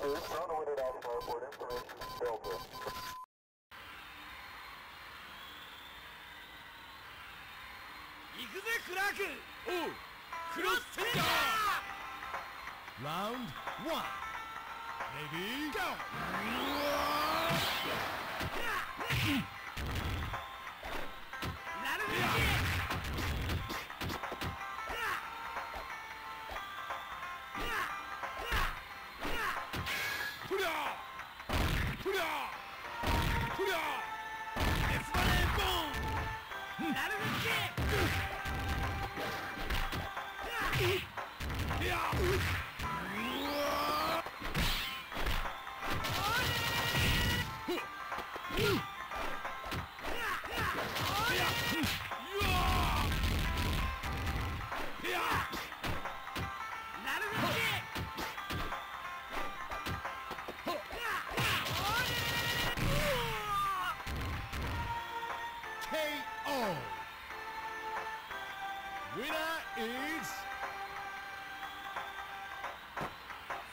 行くぜクラークおうクロステーラウンドワンレディーゴー Yeah! Winner is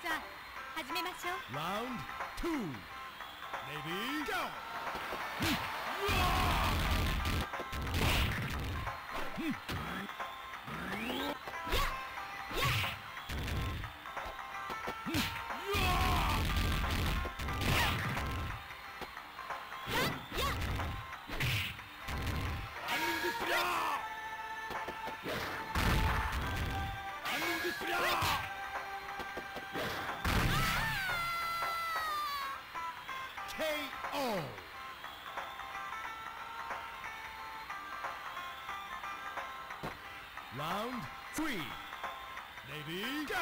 さあ始めましょう round two. Ready, go! ア KO. Round three. Ready, go!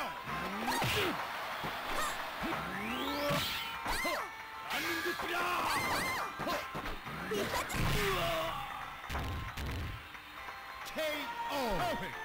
アン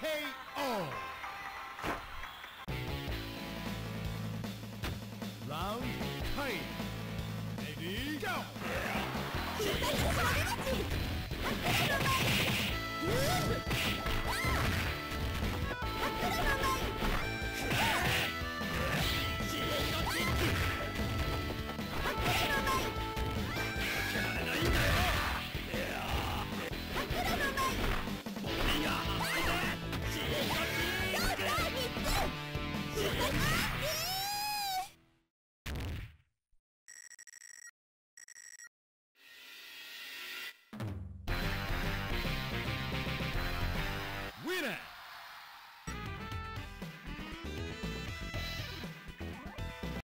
KO! Round 5 Ready go! の前うーの前